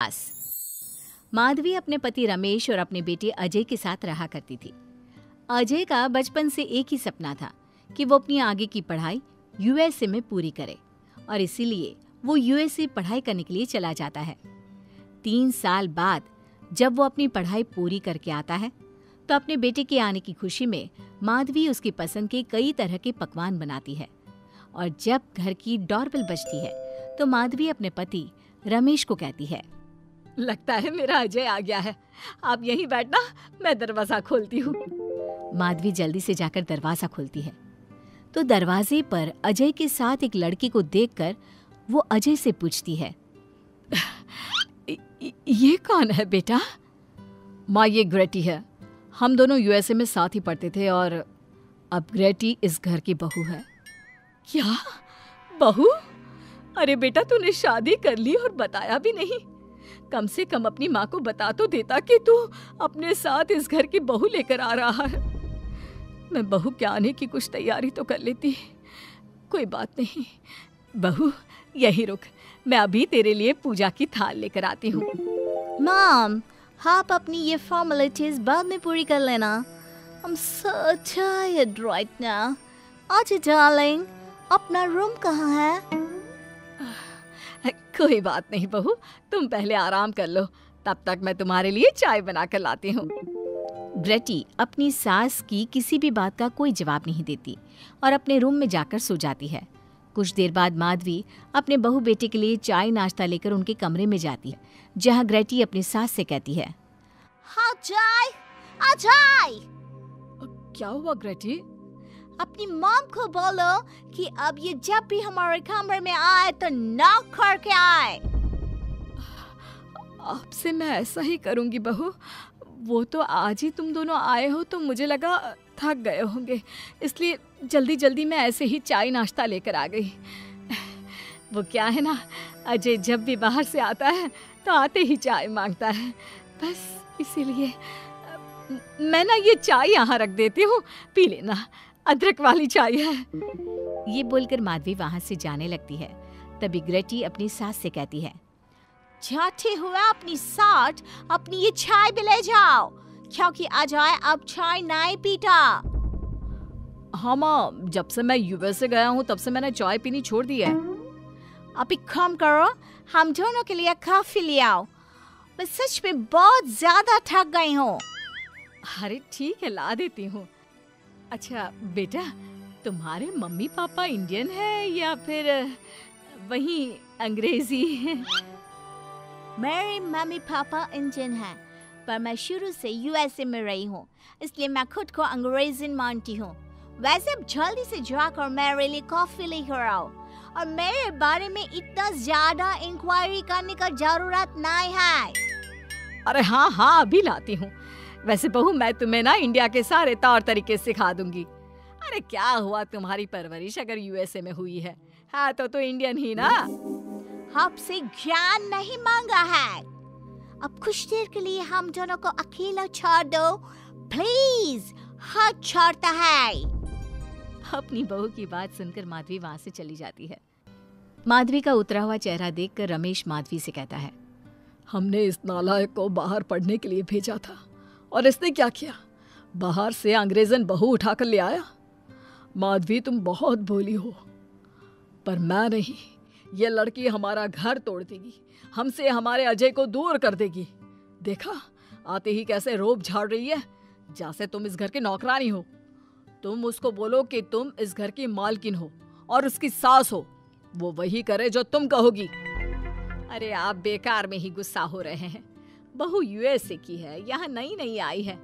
पास माधवी अपने पति रमेश और अपने बेटे अजय के साथ रहा करती थी। अजय का बचपन से एक ही सपना था कि वो अपनी आगे की पढ़ाई यूएसए में पूरी करे और इसीलिए वो यूएसए पढ़ाई करने के लिए चला जाता है। तीन साल बाद जब वो अपनी पढ़ाई पूरी करके आता है तो अपने बेटे के आने की खुशी में माधवी उसकी पसंद के कई तरह के पकवान बनाती है और जब घर की डॉरबेल बजती है तो माधवी अपने पति रमेश को कहती है लगता है मेरा अजय आ गया है। आप यहीं बैठना मैं दरवाज़ा खोलती हूँ। माधवी जल्दी से जाकर दरवाज़ा खोलती है। तो दरवाजे पर अजय के साथ एक लड़की को देखकर वो अजय से पूछती है। ये कौन है बेटा? माँ ये ग्रेटी है। हम दोनों यूएसए में साथ ही पढ़ते थे और अब ग्रेटी इस घर की बहू है। क्या? बहू? अरे बेटा तूने शादी कर ली और बताया भी नहीं। कम से कम अपनी माँ को बता तो देता कि तू अपने साथ इस घर की बहू लेकर आ रहा है। मैं बहू के आने की कुछ तैयारी तो कर लेती। कोई बात नहीं। बहू, यही रुक। मैं अभी तेरे लिए पूजा की थाल लेकर आती हूँ। मॉम, आप अपनी ये फॉर्मेलिटीज बाद में पूरी कर लेना। I'm so tired right now. आजा डार्लिंग अपना रूम कहाँ है? कोई बात नहीं बहू तुम पहले आराम कर लो तब तक मैं तुम्हारे लिए चाय बना कर लाती हूँ। ग्रेटी अपनी सास की किसी भी बात का कोई जवाब नहीं देती और अपने रूम में जाकर सो जाती है। कुछ देर बाद माधवी अपने बहू बेटे के लिए चाय नाश्ता लेकर उनके कमरे में जाती है जहाँ ग्रेटी अपनी सास से कहती है हाँ चाय अजय क्या हुआ ग्रेटी? अपनी मॉम को बोलो कि अब ये जब भी हमारे कमरे में आए तो नॉक करके आए। आपसे मैं ऐसा ही करूँगी बहू। वो तो आज ही तुम दोनों आए हो तो मुझे लगा थक गए होंगे। इसलिए जल्दी जल्दी मैं ऐसे ही चाय नाश्ता लेकर आ गई। वो क्या है ना, अजय जब भी बाहर से आता है तो आते ही चाय माँगता है। बस इसीलिए, मैं ना ये चाय यहाँ रख देती हूँ, पी लेना। अदरक वाली चाय है। ये बोलकर माधवी वहाँ से जाने लगती है। तभी ग्रेटी अपनी सास से कहती है जाते हुए अपनी साथ अपनी ये चाय भी ले जाओ। क्योंकि अजय अब चाय नहीं पीता। हाँ माँ जब से मैं यूएस से गया हूँ तब से मैंने चाय पीनी छोड़ दी है। अब एक काम करो हम दोनों के लिए कॉफ़ी ले आओ। मैं सच में बहुत ज़्यादा थक गई हूँ। अरे ठीक है ला देती हूँ। अच्छा बेटा तुम्हारे मम्मी पापा इंडियन है या फिर वही अंग्रेज़ी है? मेरे मम्मी पापा इंडियन हैं पर मैं शुरू से यूएसए में रही हूँ इसलिए मैं खुद को अंग्रेजन मानती हूँ। वैसे अब जल्दी से जाकर मेरे लिए कॉफ़ी लेकर आओ और मेरे बारे में इतना ज़्यादा इंक्वायरी करने का ज़रूरत नहीं है। अरे हाँ हाँ अभी लाती हूँ। वैसे बहू मैं तुम्हें ना इंडिया के सारे तौर तरीके सिखा दूँगी। अरे क्या हुआ तुम्हारी परवरिश अगर यूएसए में हुई है? हाँ तो तो इंडियन ही ना? आपसे ज्ञान नहीं मांगा है। अब कुछ देर के लिए हम दोनों को अकेला छोड़ दो। प्लीज़ हाथ छोड़ता है। अपनी बहू की बात सुनकर माधवी वहाँ से चली जाती है। माधवी का उतरा हुआ चेहरा देखकर रमेश माधवी से कहता है हमने इस नालायक को बाहर पढ़ने के लिए भेजा था। और इसने क्या किया? बाहर से अंग्रेजन बहू उठाकर ले आया। माधवी, तुम बहुत भोली हो, पर मैं नहीं। ये लड़की हमारा घर तोड़ देगी, हमसे हमारे अजय को दूर कर देगी। देखा, आते ही कैसे रोब झाड़ रही है। जैसे तुम इस घर की नौकरानी हो। तुम उसको बोलो कि तुम इस घर की मालकिन हो और उसकी सास हो। वो वही करे जो तुम कहोगी। अरे, आप बेकार में ही गुस्सा हो रहे हैं। बहू यूएसए की है, यहाँ नई नई आई है।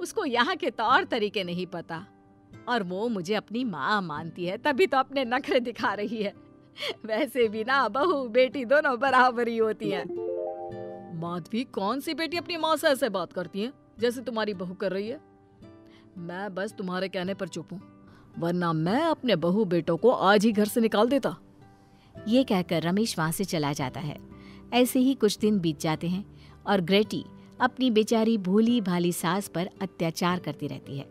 उसको यहाँ के तौर तरीके नहीं पता। और वो मुझे अपनी माँ मानती है, तभी तो अपने नखरे दिखा रही है। वैसे भी ना, बहू बेटी दोनों बराबर होती है। माधवी कौन सी बेटी अपनी माँ से ऐसे बात करती है, जैसे तुम्हारी बहू कर रही है? मैं बस तुम्हारे कहने पर चुप हूँ, वरना मैं अपने बहू बेटों को आज ही घर से निकाल देता। ये कहकर रमेश वहाँ से चला जाता है। ऐसे ही कुछ दिन बीत जाते हैं। और ग्रेटी अपनी बेचारी भोली भाली सास पर अत्याचार करती रहती है।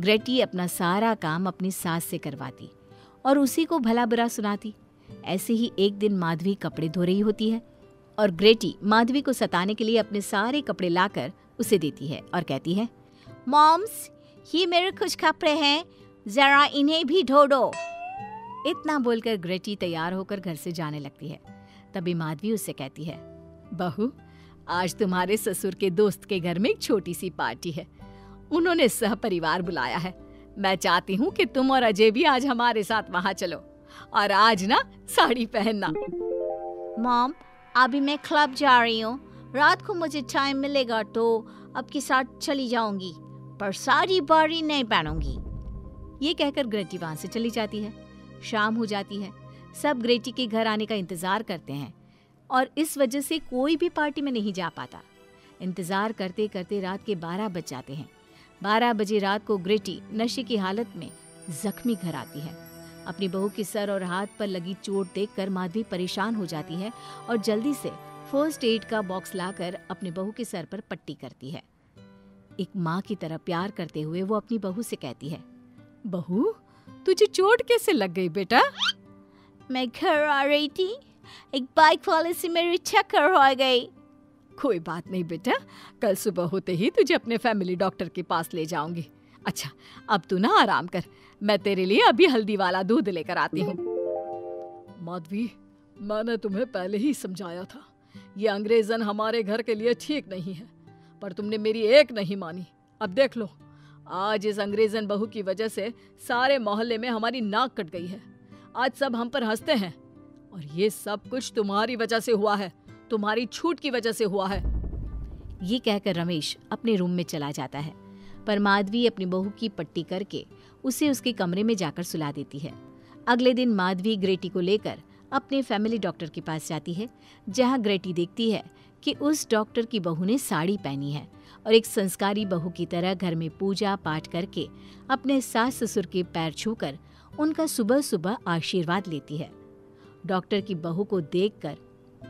ग्रेटी अपना सारा काम अपनी सास से करवाती और उसी को भला बुरा सुनाती। ऐसे ही एक दिन माधवी कपड़े धो रही होती है और ग्रेटी माधवी को सताने के लिए अपने सारे कपड़े लाकर उसे देती है और कहती है, मॉम्स, ये मेरे कुछ कपड़े हैं, जरा इन्हें भी धो दो। इतना बोलकर ग्रेटी तैयार होकर घर से जाने लगती है। तभी माधवी उससे कहती है, बहू आज तुम्हारे ससुर के दोस्त के घर में एक छोटी सी पार्टी है। उन्होंने सह परिवार बुलाया है। मैं चाहती हूँ कि तुम और अजय भी आज हमारे साथ वहाँ चलो। और आज ना साड़ी पहनना। मॉम अभी मैं क्लब जा रही हूँ। रात को मुझे टाइम मिलेगा तो आपके साथ चली जाऊँगी पर सारी बारी नहीं पहनूँगी। ये कहकर ग्रेटी वहाँ से चली जाती है। शाम हो जाती है। सब ग्रेटी के घर आने का इंतज़ार करते हैं। और इस वजह से कोई भी पार्टी में नहीं जा पाता। इंतज़ार करते करते रात के बारह बज जाते हैं। बारह बजे रात को ग्रेटी नशे की हालत में जख्मी घर आती है। अपनी बहू के सर और हाथ पर लगी चोट देखकर माधवी परेशान हो जाती है और जल्दी से फ़र्स्ट एड का बॉक्स लाकर अपने बहू के सर पर पट्टी करती है। एक माँ की तरह प्यार करते हुए वो अपनी बहू से कहती है, बहू, तुझे चोट कैसे लग गई बेटा? मैं घर आ रही थी। एक बाइक वाले से मेरी चक्कर हो गई। कोई बात नहीं बेटा, कल सुबह होते ही तुझे अपने फैमिली डॉक्टर के पास ले जाऊँगी। अच्छा अब तू ना आराम कर, मैं तेरे लिए अभी हल्दी वाला दूध लेकर आती हूँ। माधवी, मैंने तुम्हें पहले ही समझाया था, ये अंग्रेजन हमारे घर के लिए ठीक नहीं है, पर तुमने मेरी एक नहीं मानी। अब देख लो, आज इस अंग्रेजन बहू की वजह से सारे मोहल्ले में हमारी नाक कट गई है। आज सब हम पर हँसते हैं। और ये सब कुछ तुम्हारी वजह से हुआ है। तुम्हारी छूट की वजह से हुआ है। ये कहकर रमेश अपने रूम में चला जाता है। पर माधवी अपनी बहू की पट्टी करके उसे उसके कमरे में जाकर सुला देती है। अगले दिन माधवी ग्रेटी को लेकर अपने फैमिली डॉक्टर के पास जाती है, जहाँ ग्रेटी देखती है कि उस डॉक्टर की बहू ने साड़ी पहनी है और एक संस्कारी बहू की तरह घर में पूजा पाठ करके अपने सास ससुर के पैर छूकर उनका सुबह सुबह आशीर्वाद लेती है। डॉक्टर की बहू को देखकर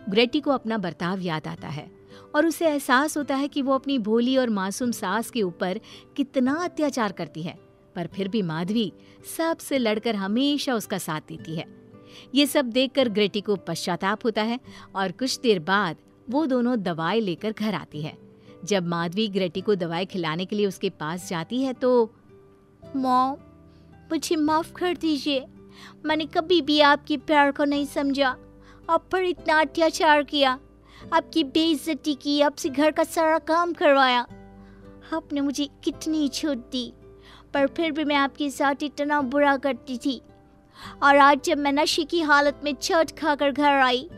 ग्रेटी को अपना बर्ताव याद आता है और उसे एहसास होता है कि वो अपनी भोली और मासूम सास के ऊपर कितना अत्याचार करती है, पर फिर भी माधवी सबसे लड़कर हमेशा उसका साथ देती है। ये सब देखकर ग्रेटी को पश्चाताप होता है और कुछ देर बाद वो दोनों दवाई लेकर घर आती है। जब माधवी ग्रेटी को दवाई खिलाने के लिए उसके पास जाती है तो मॉम मुझे माफ़ कर दीजिए। मैंने कभी भी आपके प्यार को नहीं समझा। आप पर इतना अत्याचार किया। आपकी बेइज्जती की, आपसे घर का सारा काम करवाया। आपने मुझे कितनी छूट दी, पर फिर भी मैं आपके साथ इतना बुरा करती थी। और आज जब मैं नशे की हालत में चट खाकर घर आई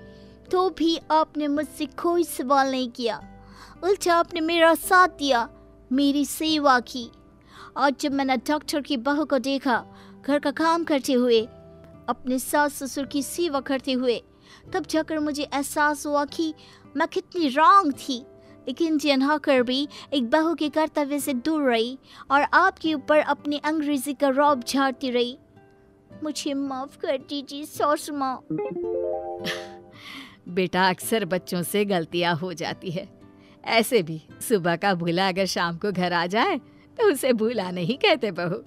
तो भी आपने मुझसे कोई सवाल नहीं किया। उल्टा आपने मेरा साथ दिया, मेरी सेवा की। आज जब मैंने डॉक्टर की बहू को देखा घर का काम करते हुए, अपने सास ससुर की सेवा करते हुए, तब जाकर मुझे एहसास हुआ कि मैं कितनी रॉन्ग थी। लेकिन जिन होकर भी एक बहू के कर्तव्य से दूर रही और आपके ऊपर अपनी अंग्रेज़ी का रौब झाड़ती रही। मुझे माफ़ कर दीजिए सासू माँ। बेटा अक्सर बच्चों से गलतियाँ हो जाती है। ऐसे भी सुबह का भूला अगर शाम को घर आ जाए तो उसे भूला नहीं कहते बहू।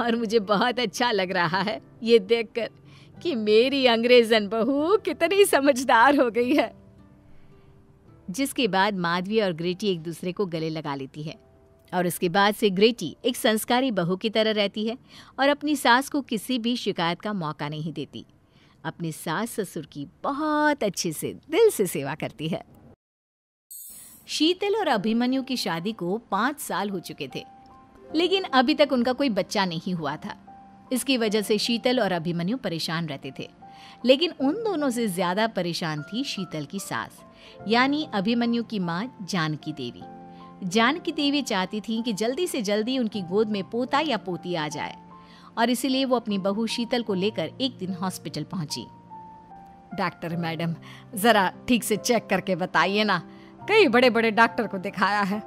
और मुझे बहुत अच्छा लग रहा है ये देखकर कि मेरी अंग्रेजन बहू कितनी समझदार हो गई है। जिसके बाद माधवी और ग्रेटी एक दूसरे को गले लगा लेती है और उसके बाद से ग्रेटी एक संस्कारी बहू की तरह रहती है और अपनी सास को किसी भी शिकायत का मौका नहीं देती। अपनी सास ससुर की बहुत अच्छे से दिल से सेवा करती है। शीतल और अभिमन्यु की शादी को पाँच साल हो चुके थे। लेकिन अभी तक उनका कोई बच्चा नहीं हुआ था। इसकी वजह से शीतल और अभिमन्यु परेशान रहते थे। लेकिन उन दोनों से ज़्यादा परेशान थी शीतल की सास, यानी अभिमन्यु की माँ जानकी देवी। जानकी देवी चाहती थी कि जल्दी से जल्दी उनकी गोद में पोता या पोती आ जाए, और इसीलिए वो अपनी बहू शीतल को लेकर एक दिन हॉस्पिटल पहुँची। डॉक्टर मैडम, जरा ठीक से चेक करके बताइए ना, कई बड़े बड़े डॉक्टर को दिखाया है।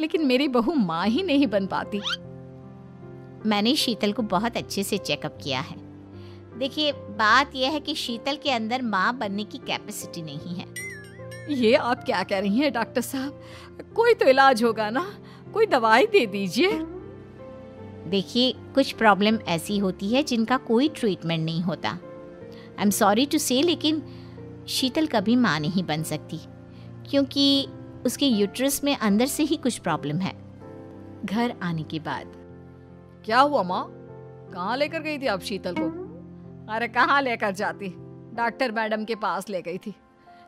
लेकिन मेरी बहू माँ ही नहीं बन पाती। मैंने शीतल को बहुत अच्छे से चेकअप किया है। देखिए बात यह है कि शीतल के अंदर माँ बनने की कैपेसिटी नहीं है। ये आप क्या कह रही हैं डॉक्टर साहब? कोई तो इलाज होगा ना? कोई दवाई दे दीजिए। देखिए कुछ प्रॉब्लम ऐसी होती है जिनका कोई ट्रीटमेंट नहीं होता। आई एम सॉरी टू से लेकिन शीतल कभी माँ नहीं बन सकती। क्योंकि उसके यूट्रस में अंदर से ही कुछ प्रॉब्लम है। घर आने के बाद। क्या हुआ माँ? कहाँ लेकर गई थी आप शीतल को? अरे कहाँ लेकर जाती? डॉक्टर मैडम के पास ले गई थी।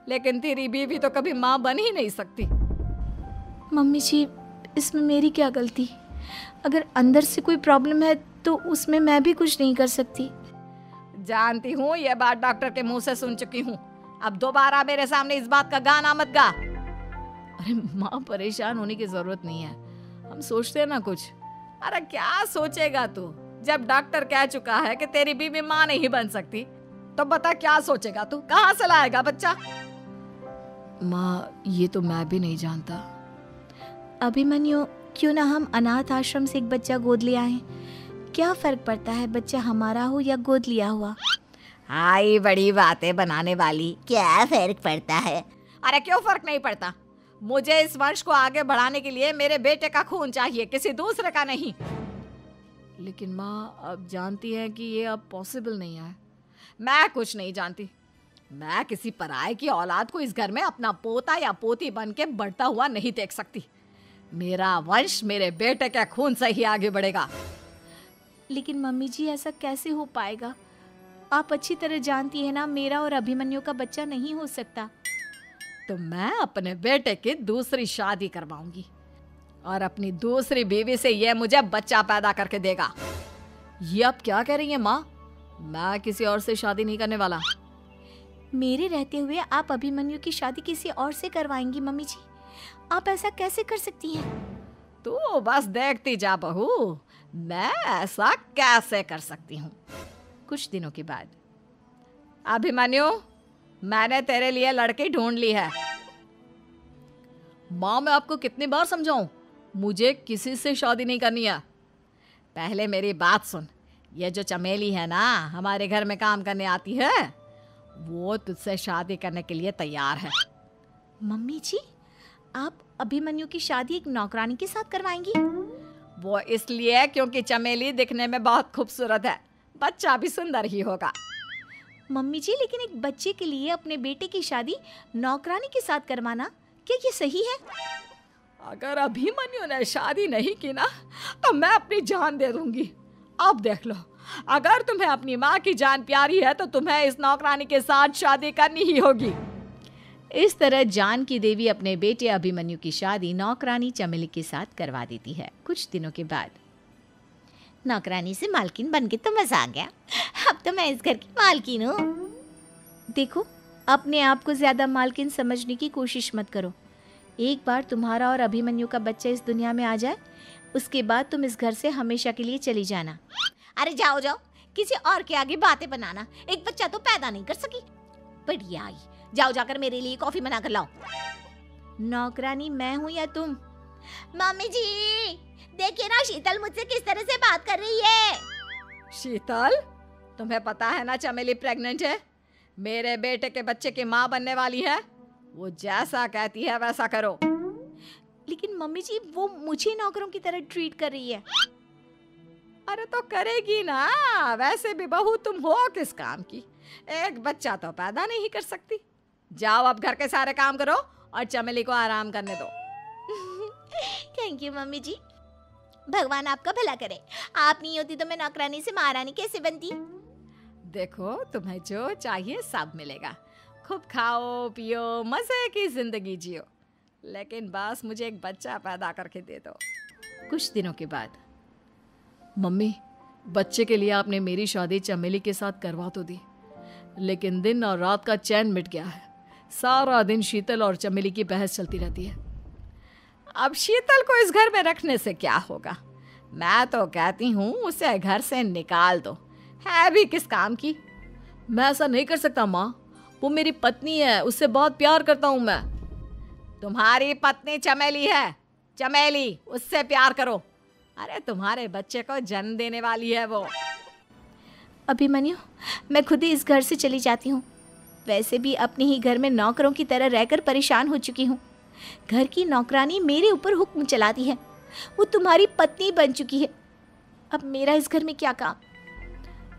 लेकिन तेरी बीवी तो कभी माँ बन ही नहीं सकती। मम्मी जी इसमें मेरी क्या गलती? अगर अंदर से कोई प्रॉब्लम है तो उसमें मैं भी कुछ नहीं कर सकती। जानती हूँ ये बात डॉक्टर के मुँह से सुन चुकी हूँ। अब दोबारा मेरे सामने इस बात का गाना मत गा। अरे माँ परेशान होने की ज़रूरत नहीं है। हम सोचते हैं ना कुछ। अरे क्या सोचेगा तू? जब डॉक्टर कह चुका है कि तेरी बीवी माँ नहीं बन सकती तो बता क्या सोचेगा तू? कहाँ से लाएगा बच्चा? माँ ये तो मैं भी नहीं जानता। अभिमन्यु क्यों ना हम अनाथ आश्रम से एक बच्चा गोद ले आए? क्या फ़र्क पड़ता है बच्चा हमारा हो या गोद लिया हुआ? आई बड़ी बातें बनाने वाली। क्या फ़र्क पड़ता है? अरे क्यों फ़र्क नहीं पड़ता? मुझे इस वंश को आगे बढ़ाने के लिए मेरे बेटे का खून चाहिए, किसी दूसरे का नहीं। लेकिन माँ, अब जानती है कि ये अब पॉसिबल नहीं है। मैं कुछ नहीं जानती। मैं किसी पराये की औलाद को इस घर में अपना पोता या पोती बन के बढ़ता हुआ नहीं देख सकती। मेरा वंश मेरे बेटे के खून से ही आगे बढ़ेगा। लेकिन मम्मी जी, ऐसा कैसे हो पाएगा? आप अच्छी तरह जानती है ना, मेरा और अभिमन्यु का बच्चा नहीं हो सकता। तो मैं अपने बेटे की दूसरी शादी करवाऊँगी। और अपनी दूसरी बीवी से यह मुझे बच्चा पैदा करके देगा। ये आप क्या कह रही हैं माँ? मैं किसी और से शादी नहीं करने वाला। मेरे रहते हुए आप अभिमन्यु की शादी किसी और से करवाएँगी मम्मी जी। आप ऐसा कैसे कर सकती हैं? तू बस देखती जा बहू। मैं ऐसा कैसे कर सकती हूँ? कुछ दिनों के बाद। अभिमन्यु मैंने तेरे लिए लड़की ढूंढ ली है। माँ मैं आपको कितनी बार समझाऊं? मुझे किसी से शादी नहीं करनी है। पहले मेरी बात सुन। ये जो चमेली है ना हमारे घर में काम करने आती है वो तुझसे शादी करने के लिए तैयार है। मम्मी जी आप अभिमन्यु की शादी एक नौकरानी के साथ करवाएँगी? वो इसलिए क्योंकि चमेली दिखने में बहुत खूबसूरत है। बच्चा भी सुंदर ही होगा। मम्मी जी लेकिन एक बच्चे के लिए अपने बेटे की शादी नौकरानी के साथ करवाना क्या ये सही है? अगर अभिमन्यु ने शादी नहीं की ना तो मैं अपनी जान दे दूँगी। अब देख लो अगर तुम्हें अपनी माँ की जान प्यारी है तो तुम्हें इस नौकरानी के साथ शादी करनी ही होगी। इस तरह जान की देवी अपने बेटे अभिमन्यु की शादी नौकरानी चमेली के साथ करवा देती है कुछ दिनों के बाद। नौकरानी से मालकिन बन के तो मज़ा आ गया। अब तो मैं इस घर की मालकिन हूँ। देखो अपने आप को ज़्यादा मालकिन समझने की कोशिश मत करो। एक बार तुम्हारा और अभिमन्यु का बच्चा इस दुनिया में आ जाए उसके बाद तुम इस घर से हमेशा के लिए चली जाना। अरे जाओ जाओ। किसी और के आगे बातें बनाना। एक बच्चा तो पैदा नहीं कर सकी। बढ़िया आई। जाओ जाकर मेरे लिए कॉफ़ी बना कर लाओ। नौकरानी मैं हूँ या तुम? मम्मी जी! देखिए ना शीतल मुझसे किस तरह से बात कर रही है। शीतल तुम्हें पता है ना चमेली प्रेग्नेंट है? मेरे बेटे के बच्चे की माँ बनने वाली है। वो जैसा कहती है वैसा करो। लेकिन मम्मी जी वो मुझे नौकरों की तरह ट्रीट कर रही है। अरे तो करेगी ना वैसे भी बहू तुम हो किस काम की? एक बच्चा तो पैदा नहीं कर सकती। जाओ अब घर के सारे काम करो और चमेली को आराम करने दो। थैंक यू मम्मी जी। भगवान आपका भला करे। आप नहीं होती तो मैं नौकरानी से महारानी कैसे बनती? देखो, तुम्हें जो चाहिए सब मिलेगा। खूब खाओ, पियो, मज़े की ज़िंदगी जियो। लेकिन बस मुझे एक बच्चा पैदा करके दे दो। कुछ दिनों के बाद। मम्मी, बच्चे के लिए आपने मेरी शादी चमेली के साथ करवा तो दी। लेकिन दिन और रात का चैन मिट गया है। सारा दिन शीतल और चमेली की बहस चलती रहती है। अब शीतल को इस घर में रखने से क्या होगा? मैं तो कहती हूँ, उसे घर से निकाल दो। है भी किस काम की? मैं ऐसा नहीं कर सकता, माँ। वो मेरी पत्नी है, उससे बहुत प्यार करता हूँ मैं। तुम्हारी पत्नी चमेली है। चमेली, उससे प्यार करो। अरे, तुम्हारे बच्चे को जन्म देने वाली है वो। अभिमन्यु मैं खुद ही इस घर से चली जाती हूँ। वैसे भी अपने ही घर में नौकरों की तरह रहकर परेशान हो चुकी हूँ। घर की नौकरानी मेरे ऊपर हुक्म चलाती है। वो तुम्हारी पत्नी बन चुकी है। अब मेरा इस घर में क्या काम?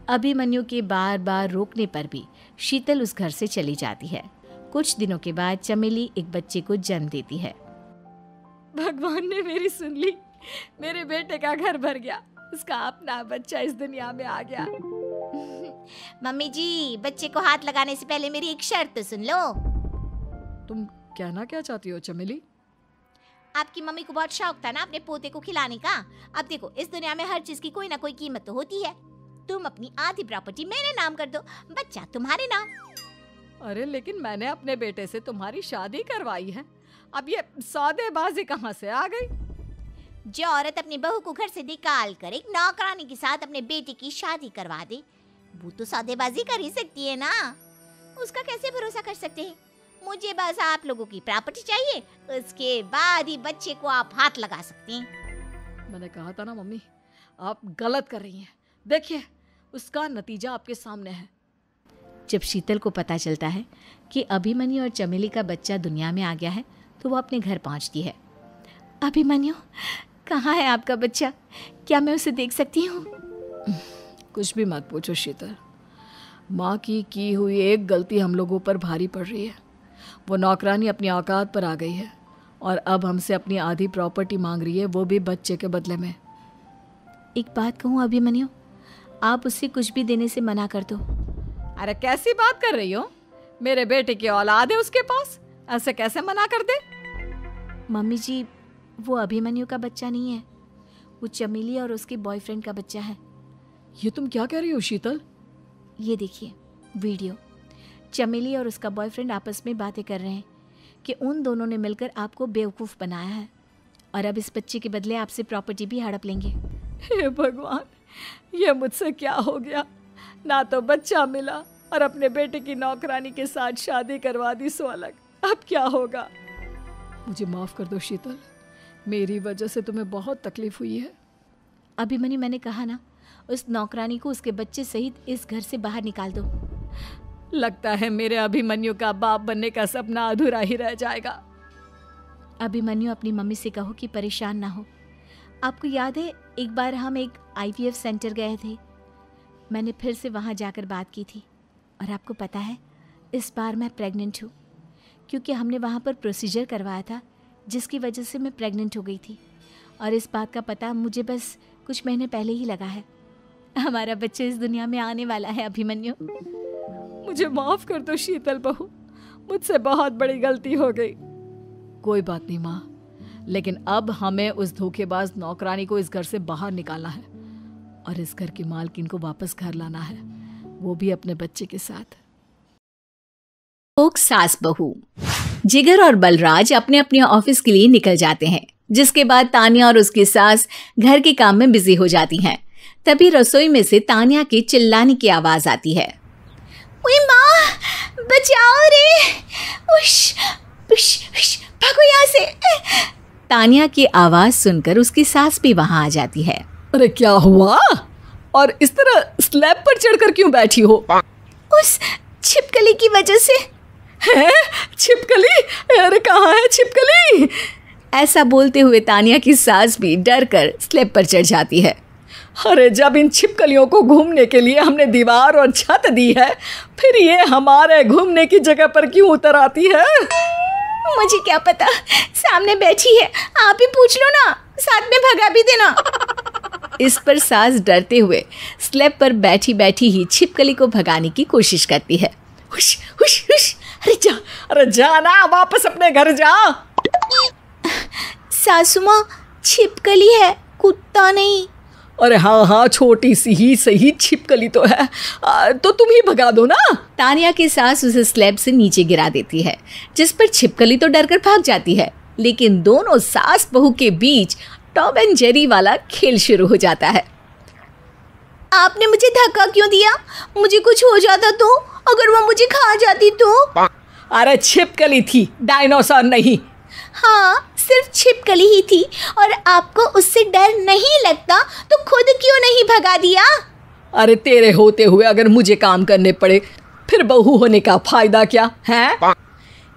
अभिमन्यु के बार बार रोकने पर भी शीतल उस घर से चली जाती है। कुछ दिनों के बाद चमेली एक बच्चे को जन्म देती है। भगवान ने मेरी सुन ली। मेरे बेटे का घर भर गया। उसका अपना बच्चा इस दुनिया में आ गया। मम्मी जी बच्चे को हाथ लगाने से पहले मेरी एक शर्त सुन लो। तुम कहना क्या चाहती हो चमेली? आपकी मम्मी को बहुत शौक था ना अपने पोते को खिलाने का। अब देखो इस दुनिया में हर चीज़ की कोई ना कोई कीमत तो होती है। तुम अपनी आधी प्रॉपर्टी मेरे नाम कर दो बच्चा तुम्हारे नाम। अरे लेकिन मैंने अपने बेटे से तुम्हारी शादी करवाई है। अब ये सौदेबाजी कहाँ से आ गई? जो औरत अपनी बहू को घर से निकाल कर एक नौकरानी के साथ अपने बेटे की शादी करवा दे वो तो सौदेबाजी कर ही सकती है ना? उसका कैसे भरोसा कर सकते हैं? मुझे बस आप लोगों की प्रॉपर्टी चाहिए। उसके बाद ही बच्चे को आप हाथ लगा सकते हैं। मैंने कहा था ना मम्मी आप गलत कर रही हैं। देखिए उसका नतीजा आपके सामने है। जब शीतल को पता चलता है कि अभिमन्यु और चमेली का बच्चा दुनिया में आ गया है तो वो अपने घर पहुँचती है। अभिमन्यु कहाँ है आपका बच्चा? क्या मैं उसे देख सकती हूँ? कुछ भी मत पूछो शीतल। माँ की की हुई एक गलती हम लोगों पर भारी पड़ रही है। वो नौकरानी अपनी औकात पर आ गई है और अब हमसे अपनी आधी प्रॉपर्टी मांग रही है वो भी बच्चे के बदले में। एक बात कहूँ अभिमन्यु आप उससे कुछ भी देने से मना कर दो। अरे कैसी बात कर रही हो? मेरे बेटे की औलाद है उसके पास ऐसे कैसे मना कर दे? मम्मी जी वो अभिमन्यु का बच्चा नहीं है। वो चमेली और उसके बॉयफ्रेंड का बच्चा है। ये तुम क्या कह रही हो शीतल? ये देखिए वीडियो। चमेली और उसका बॉयफ्रेंड आपस में बातें कर रहे हैं कि उन दोनों ने मिलकर आपको बेवकूफ़ बनाया है। और अब इस बच्चे के बदले आपसे प्रॉपर्टी भी हड़प लेंगे। हे भगवान ये मुझसे क्या हो गया? ना तो बच्चा मिला और अपने बेटे की नौकरानी के साथ शादी करवा दी सो अलग अब क्या होगा? मुझे माफ़ कर दो शीतल। मेरी वजह से तुम्हें बहुत तकलीफ़ हुई है। अभिमन्यु मैंने कहा ना उस नौकरानी को उसके बच्चे सहित इस घर से बाहर निकाल दो। लगता है मेरे अभिमन्यु का बाप बनने का सपना अधूरा ही रह जाएगा। अभिमन्यु, अपनी मम्मी से कहो कि परेशान ना हो। आपको याद है, एक बार हम एक आईवीएफ सेंटर गए थे। मैंने फिर से वहाँ जाकर बात की थी। और आपको पता है, इस बार मैं प्रेग्नेंट हूँ। क्योंकि हमने वहाँ पर प्रोसीजर करवाया था, जिसकी वजह से मैं प्रेग्नेंट हो गई थी। और इस बात का पता मुझे बस कुछ महीने पहले ही लगा है। हमारा बच्चा इस दुनिया में आने वाला है, अभिमन्यु। मुझे माफ़ कर दो शीतल बहू। मुझसे बहुत बड़ी गलती हो गई। कोई बात नहीं माँ। लेकिन अब हमें उस धोखेबाज नौकरानी को इस घर से बाहर निकालना है और इस घर की मालकिन को वापस घर लाना है। वो भी अपने बच्चे के साथ। सास बहू जिगर और बलराज अपने अपने ऑफ़िस के लिए निकल जाते हैं जिसके बाद तानिया और उसकी सास घर के काम में बिज़ी हो जाती हैं। तभी रसोई में से तानिया के चिल्लाने की आवाज़ आती है। ओए माँ बचाओ रे। उश उश उश भागो यहाँ से। तानिया की आवाज़ सुनकर उसकी सास भी वहाँ आ जाती है। अरे क्या हुआ? और इस तरह स्लैब पर चढ़कर क्यों बैठी हो? उस छिपकली की वजह से। है? छिपकली? अरे कहाँ है छिपकली? ऐसा बोलते हुए तानिया की सास भी डर कर स्लैब पर चढ़ जाती है। अरे जब इन छिपकलियों को घूमने के लिए हमने दीवार और छत दी है फिर ये हमारे घूमने की जगह पर क्यों उतर आती है? मुझे क्या पता सामने बैठी है आप ही पूछ लो ना साथ में भगा भी देना। इस पर सास डरते हुए स्लैब पर बैठी बैठी ही छिपकली को भगाने की कोशिश करती है। हुश हुश हुश अरे जा अरे जा ना वापस अपने घर जा। सासुमा छिपकली है कुत्ता नहीं। अरे हाँ हाँ छोटी सी ही सही छिपकली तो है। आ, तो तुम ही भगा दो ना। तानिया की सास उसे स्लैब से नीचे गिरा देती है जिस पर छिपकली तो डरकर भाग जाती है लेकिन दोनों सास बहू के बीच टॉम एंड जेरी वाला खेल शुरू हो जाता है। आपने मुझे धक्का क्यों दिया? मुझे कुछ हो जाता तो अगर वो मुझे खा जाती तो। अरे छिपकली थी डायनासोर नहीं। हाँ सिर्फ़ छिपकली ही थी और आपको उससे डर नहीं लगता तो खुद क्यों नहीं भगा दिया? अरे तेरे होते हुए अगर मुझे काम करने पड़े फिर बहू होने का फ़ायदा क्या है?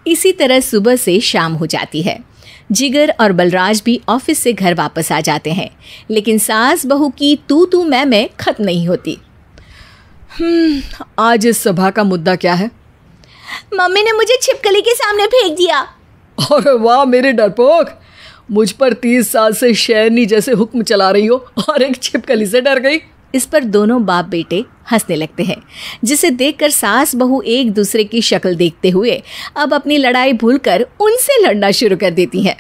इसी तरह सुबह से शाम हो जाती है। जिगर और बलराज भी ऑफ़िस से घर वापस आ जाते हैं लेकिन सास बहू की तू तू मैं मैं खत्म नहीं होती। हम्म आज इस सभा का मुद्दा क्या है? मम्मी ने मुझे छिपकली के सामने फेंक दिया। अरे वाह मेरे डरपोक। मुझ पर तीस साल से शेरनी जैसे हुक्म चला रही हो और एक छिपकली से डर गई। इस पर दोनों बाप बेटे हंसने लगते हैं जिसे देखकर सास बहू एक दूसरे की शक्ल देखते हुए अब अपनी लड़ाई भूलकर उनसे लड़ना शुरू कर देती हैं।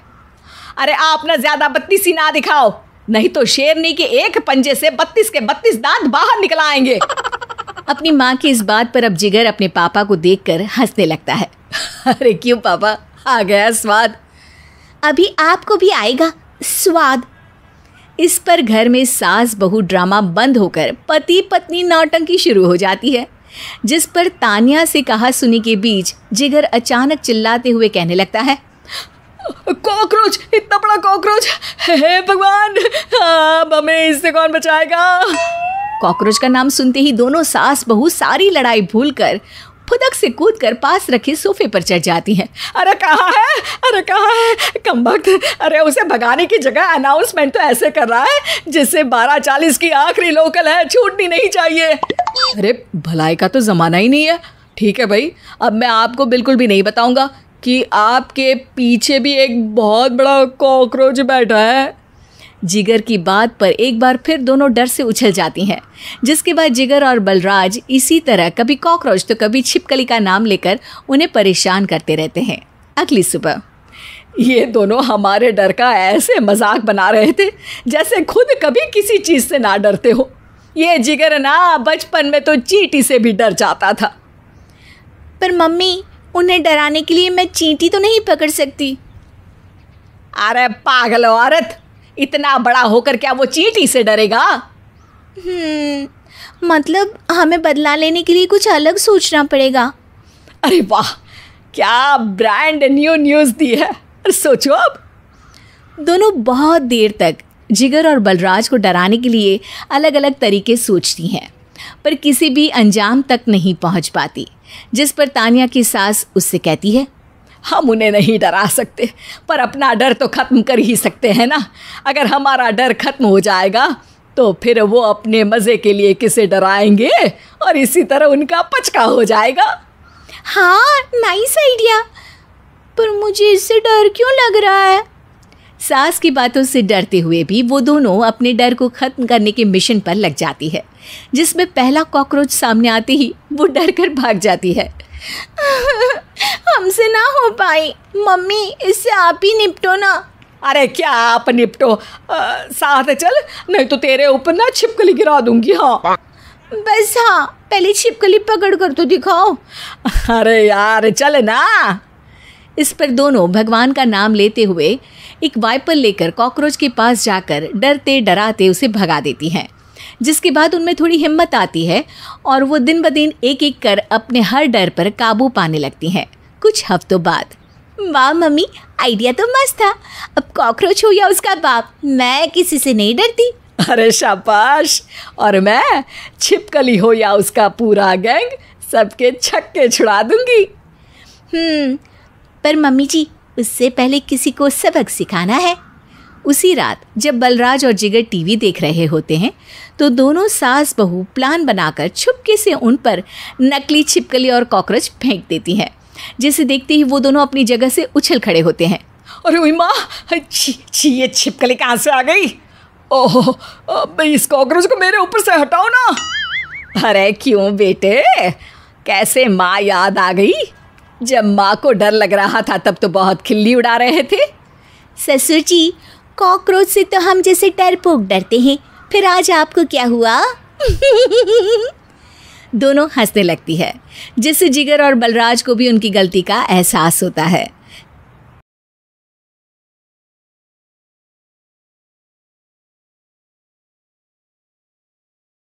अरे आप ना ज़्यादा बत्तीसी ना दिखाओ नहीं तो शेरनी के एक पंजे से बत्तीस के बत्तीस दांत बाहर निकल आएँगे। अपनी माँ की इस बात पर अब जिगर अपने पापा को देखकर हंसने लगता है। अरे क्यों पापा? आ गया स्वाद। अभी आपको भी आएगा स्वाद। इस पर घर में सास बहू ड्रामा बंद होकर पति पत्नी नौटंकी शुरू हो जाती है, जिस पर तानिया से कहा सुनी के बीच जिगर अचानक चिल्लाते हुए कहने लगता है, कॉकरोच, इतना बड़ा कॉकरोच, हे भगवान, अब हमें इससे कौन बचाएगा? कॉकरोच का नाम सुनते ही दोनों सास बहू सारी लड़ाई भूलकर फुदक से कूद कर पास रखे सोफे पर चढ़ जाती हैं। अरे कहाँ है? अरे कहाँ है? कम वक्त अरे उसे भगाने की जगह अनाउंसमेंट तो ऐसे कर रहा है, जिससे बारह चालीस की आखिरी लोकल है, छूटनी नहीं चाहिए। अरे भलाई का तो ज़माना ही नहीं है। ठीक है भाई, अब मैं आपको बिल्कुल भी नहीं बताऊँगा कि आपके पीछे भी एक बहुत बड़ा कॉकरोच बैठा है। जिगर की बात पर एक बार फिर दोनों डर से उछल जाती हैं जिसके बाद जिगर और बलराज इसी तरह कभी कॉकरोच तो कभी छिपकली का नाम लेकर उन्हें परेशान करते रहते हैं। अगली सुबह। ये दोनों हमारे डर का ऐसे मज़ाक बना रहे थे जैसे खुद कभी किसी चीज़ से ना डरते हो। ये जिगर ना बचपन में तो चींटी से भी डर जाता था। पर मम्मी उन्हें डराने के लिए मैं चींटी तो नहीं पकड़ सकती। अरे पागल औरत इतना बड़ा होकर क्या वो चींटी से डरेगा? हम्म मतलब हमें बदला लेने के लिए कुछ अलग सोचना पड़ेगा। अरे वाह क्या ब्रांड न्यू न्यूज़ दी है। सोचो अब। दोनों बहुत देर तक जिगर और बलराज को डराने के लिए अलग अलग तरीके सोचती हैं पर किसी भी अंजाम तक नहीं पहुँच पाती जिस पर तानिया की सास उससे कहती है हम उन्हें नहीं डरा सकते, पर अपना डर तो ख़त्म कर ही सकते हैं ना? अगर हमारा डर खत्म हो जाएगा तो फिर वो अपने मज़े के लिए किसे डराएँगे? और इसी तरह उनका पचका हो जाएगा। हाँ नाइस आइडिया पर मुझे इससे डर क्यों लग रहा है? सास की बातों से डरते हुए भी वो दोनों अपने डर को खत्म करने के मिशन पर लग जाती है। जिसमें पहला कॉकरोच सामने आते ही वो डर कर भाग जाती है। हमसे ना हो पाई। मम्मी इससे आप ही निपटो ना। अरे क्या आप निपटो? आ, साथ चल। नहीं तो तेरे ऊपर ना छिपकली गिरा दूँगी हाँ। बस हाँ पहले छिपकली पकड़ कर तो दिखाओ। अरे यार चल ना। इस पर दोनों भगवान का नाम लेते हुए एक वाइपर लेकर कॉकरोच के पास जाकर डरते डराते उसे भगा देती हैं। जिसके बाद उनमें थोड़ी हिम्मत आती है और वो दिन ब दिन एक एक कर अपने हर डर पर काबू पाने लगती हैं। कुछ हफ्तों बाद वाह मम्मी आइडिया तो मस्त था। अब कॉकरोच हो या उसका बाप। मैं किसी से नहीं डरती। अरे शाबाश! और मैं छिपकली हो या उसका पूरा गैंग सबके छक्के छुड़ा दूँगी। हम्म पर मम्मी जी उससे पहले किसी को सबक सिखाना है। उसी रात जब बलराज और जिगर टीवी देख रहे होते हैं तो दोनों सास बहू प्लान बनाकर छुपके से उन पर नकली छिपकली और कॉकरोच फेंक देती हैं जिसे देखते ही वो दोनों अपनी जगह से उछल खड़े होते हैं। अरे वही माँ छी छी ये छिपकली कहाँ से आ गई? ओह इस कॉकरोच को मेरे ऊपर से हटाओ ना। अरे क्यों बेटे कैसे माँ याद आ गई? जब माँ को डर लग रहा था तब तो बहुत खिल्ली उड़ा रहे थे। ससुर जी कॉकरोच से तो हम जैसे डरपोक डरते हैं। फिर आज आपको क्या हुआ? दोनों हंसने लगती है। जिससे जिगर और बलराज को भी उनकी गलती का एहसास होता है।